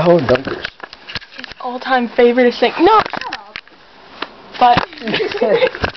Oh, dunkers. His all-time favorite is saying no. But